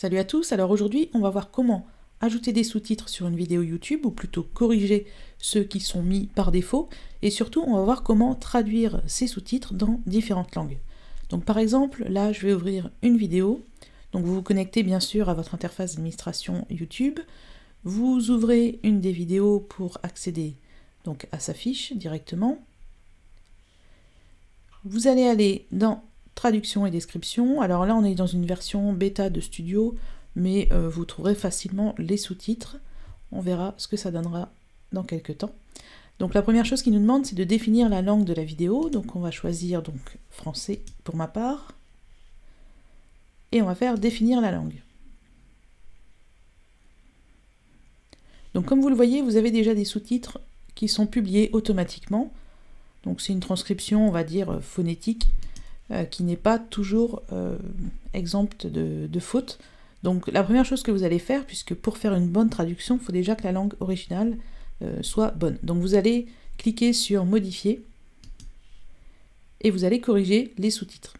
Salut à tous, alors aujourd'hui on va voir comment ajouter des sous-titres sur une vidéo YouTube, ou plutôt corriger ceux qui sont mis par défaut, et surtout on va voir comment traduire ces sous-titres dans différentes langues. Donc par exemple, là je vais ouvrir une vidéo, donc vous vous connectez bien sûr à votre interface d'administration YouTube, vous ouvrez une des vidéos pour accéder donc à sa fiche directement, vous allez aller dans traduction et description. Alors là, on est dans une version bêta de studio, mais euh, vous trouverez facilement les sous-titres. On verra ce que ça donnera dans quelques temps. Donc la première chose qu'il nous demande, c'est de définir la langue de la vidéo. Donc on va choisir donc français pour ma part. Et on va faire définir la langue. Donc comme vous le voyez, vous avez déjà des sous-titres qui sont publiés automatiquement. Donc c'est une transcription, on va dire, phonétique euh, qui n'est pas toujours euh, exempte de, de fautes. Donc la première chose que vous allez faire, puisque pour faire une bonne traduction, il faut déjà que la langue originale euh, soit bonne. Donc vous allez cliquer sur modifier et vous allez corriger les sous-titres.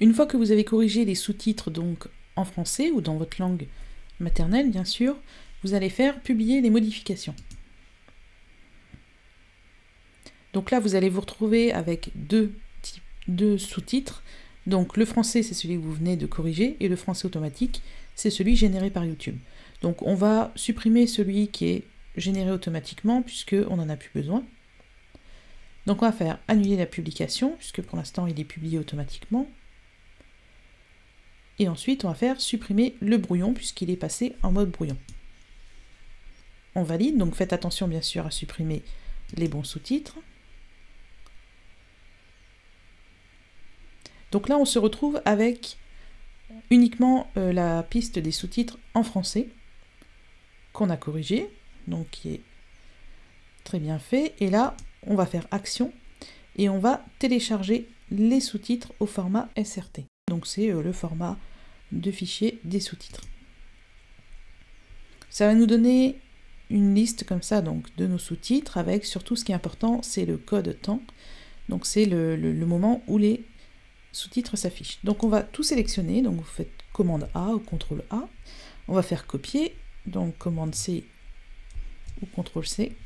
Une fois que vous avez corrigé les sous-titres donc en français ou dans votre langue maternelle, bien sûr, vous allez faire publier les modifications. Donc là, vous allez vous retrouver avec deux, deux sous-titres. Donc le français, c'est celui que vous venez de corriger, et le français automatique, c'est celui généré par YouTube. Donc on va supprimer celui qui est généré automatiquement, puisqu'on n'en a plus besoin. Donc on va faire annuler la publication, puisque pour l'instant il est publié automatiquement. Et ensuite, on va faire supprimer le brouillon puisqu'il est passé en mode brouillon. On valide, donc faites attention bien sûr à supprimer les bons sous-titres. Donc là, on se retrouve avec uniquement euh, la piste des sous-titres en français qu'on a corrigé, donc qui est très bien fait. Et là, on va faire action et on va télécharger les sous-titres au format SRT. Donc c'est euh, le format de fichier des sous-titres. Ça va nous donner une liste comme ça donc de nos sous-titres avec surtout ce qui est important c'est le code temps. Donc c'est le, moment où les sous-titres s'affichent. Donc on va tout sélectionner, donc vous faites commande A ou CTRL A. On va faire copier, donc commande C ou CTRL C.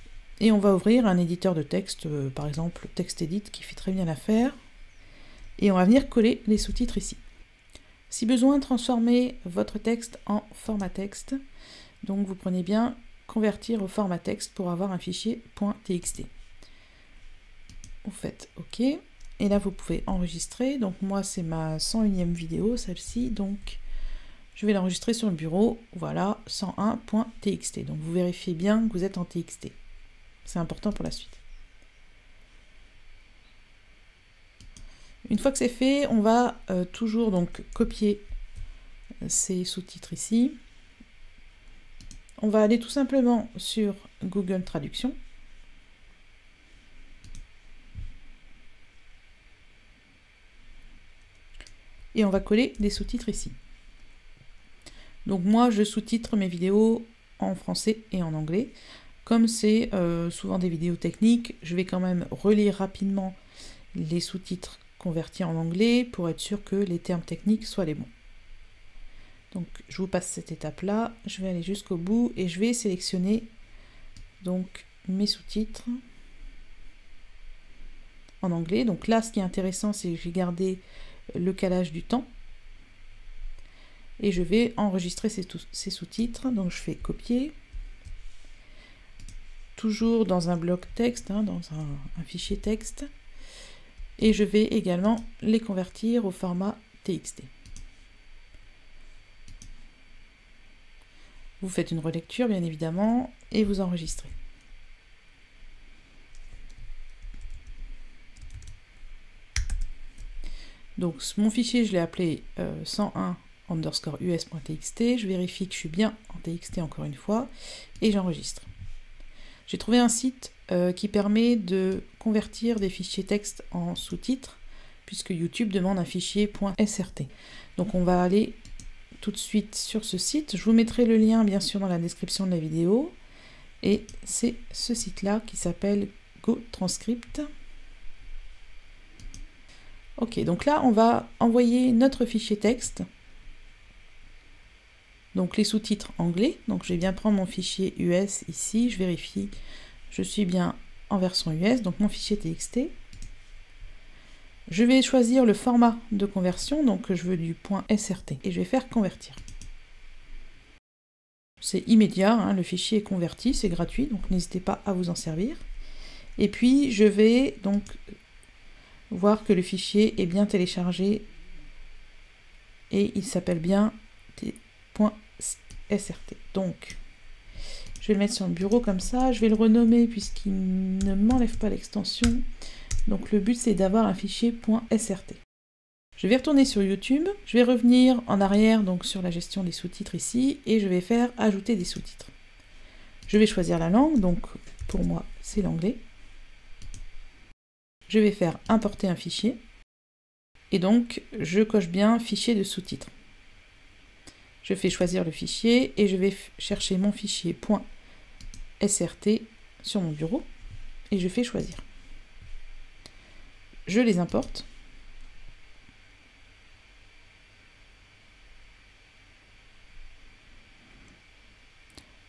Et on va ouvrir un éditeur de texte, euh, par exemple TextEdit qui fait très bien l'affaire. Et on va venir coller les sous-titres ici. Si besoin, transformer votre texte en format texte. Donc vous prenez bien convertir au format texte pour avoir un fichier .txt. Vous faites OK. Et là, vous pouvez enregistrer. Donc moi, c'est ma 101e vidéo, celle-ci. Donc je vais l'enregistrer sur le bureau. Voilà, 101.txt. Donc vous vérifiez bien que vous êtes en txt. C'est important pour la suite. Une fois que c'est fait, on va euh, toujours donc copier euh, ces sous-titres ici. On va aller tout simplement sur Google Traduction. Et on va coller des sous-titres ici. Donc moi, je sous-titre mes vidéos en français et en anglais. Comme c'est euh, souvent des vidéos techniques, je vais quand même relire rapidement les sous-titres convertir en anglais pour être sûr que les termes techniques soient les bons. Donc je vous passe cette étape-là, je vais aller jusqu'au bout et je vais sélectionner donc mes sous-titres en anglais. Donc là, ce qui est intéressant, c'est que j'ai gardé le calage du temps. Et je vais enregistrer ces, sous-titres. Donc je fais copier. Toujours dans un bloc texte, hein, dans un fichier texte et je vais également les convertir au format TXT. Vous faites une relecture bien évidemment et vous enregistrez. Donc mon fichier je l'ai appelé 101 euh, underscore us.txt, je vérifie que je suis bien en txt encore une fois et j'enregistre. J'ai trouvé un site euh, qui permet de convertir des fichiers texte en sous-titres, puisque YouTube demande un fichier .srt. Donc on va aller tout de suite sur ce site. Je vous mettrai le lien bien sûr dans la description de la vidéo. Et c'est ce site-là qui s'appelle GoTranscript. Ok, donc là, on va envoyer notre fichier texte. Donc les sous-titres anglais. Donc je vais bien prendre mon fichier US ici. Je vérifie. Je suis bien en version US. Donc mon fichier TXT. Je vais choisir le format de conversion. Donc je veux du point .srt. Et je vais faire convertir. C'est immédiat. Hein, le fichier est converti. C'est gratuit. Donc n'hésitez pas à vous en servir. Et puis je vais donc voir que le fichier est bien téléchargé et il s'appelle bien .srt. Donc, je vais le mettre sur le bureau comme ça. Je vais le renommer puisqu'il ne m'enlève pas l'extension. Donc le but c'est d'avoir un fichier .srt. Je vais retourner sur YouTube, je vais revenir en arrière donc sur la gestion des sous-titres ici et je vais faire ajouter des sous-titres. Je vais choisir la langue, donc pour moi c'est l'anglais je vais faire importer un fichier. Et donc, je coche bien fichier de sous-titres. Je fais choisir le fichier et je vais chercher mon fichier .srt sur mon bureau et je fais choisir. Je les importe.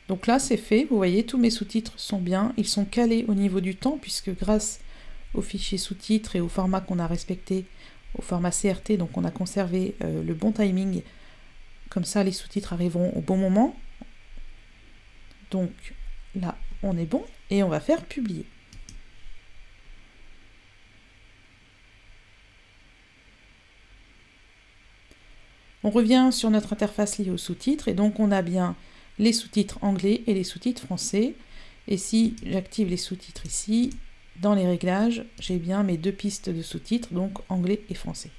Donc là, c'est fait. Vous voyez, tous mes sous-titres sont bien. Ils sont calés au niveau du temps puisque grâce au fichier sous-titres et au format qu'on a respecté, au format CRT, donc on a conservé euh, le bon timing. Comme ça, les sous-titres arriveront au bon moment. Donc là, on est bon et on va faire publier. On revient sur notre interface liée aux sous-titres et donc on a bien les sous-titres anglais et les sous-titres français. Et si j'active les sous-titres ici, dans les réglages, j'ai bien mes deux pistes de sous-titres, donc anglais et français.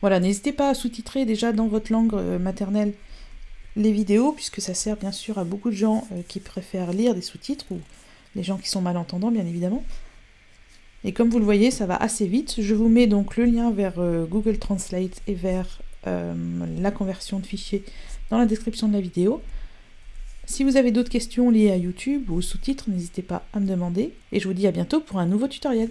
Voilà, n'hésitez pas à sous-titrer déjà dans votre langue euh, maternelle les vidéos, puisque ça sert bien sûr à beaucoup de gens euh, qui préfèrent lire des sous-titres, ou les gens qui sont malentendants, bien évidemment. Et comme vous le voyez, ça va assez vite. Je vous mets donc le lien vers euh, Google Translate et vers la conversion de fichiers dans la description de la vidéo. Si vous avez d'autres questions liées à YouTube ou aux sous-titres, n'hésitez pas à me demander et je vous dis à bientôt pour un nouveau tutoriel.